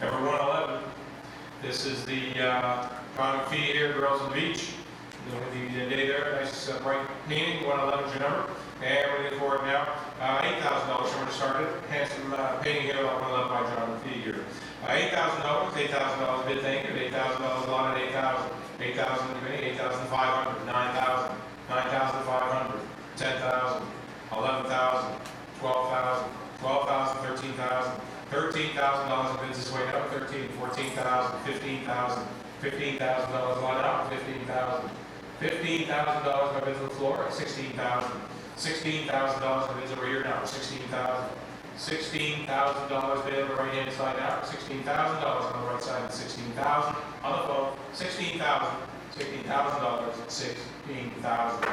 number 111. This is the uh, Bottom Feed here, Girls on the Beach. Doing the you today there, nice uh, bright painting. 111 your number. And we're looking uh, for it now, uh, $8,000 from where it. Handsome uh, painting here, 111 by John McGhie. Uh, $8,000, $8,000 bid thing, $8,000 Lot at $8,000, $8,500, $9,000, $9,500, 10000 $13,000 of business way up, 13, 14,000, 15,000, $15,000 line up, 15,000, $15,000 of into the floor, 16,000, $16,000 of bids over here now, 16,000, $16,000 bid on the right hand side now. $16,000 on the right side, and 16,000 on the phone, 16,000, $16,000, 16,000.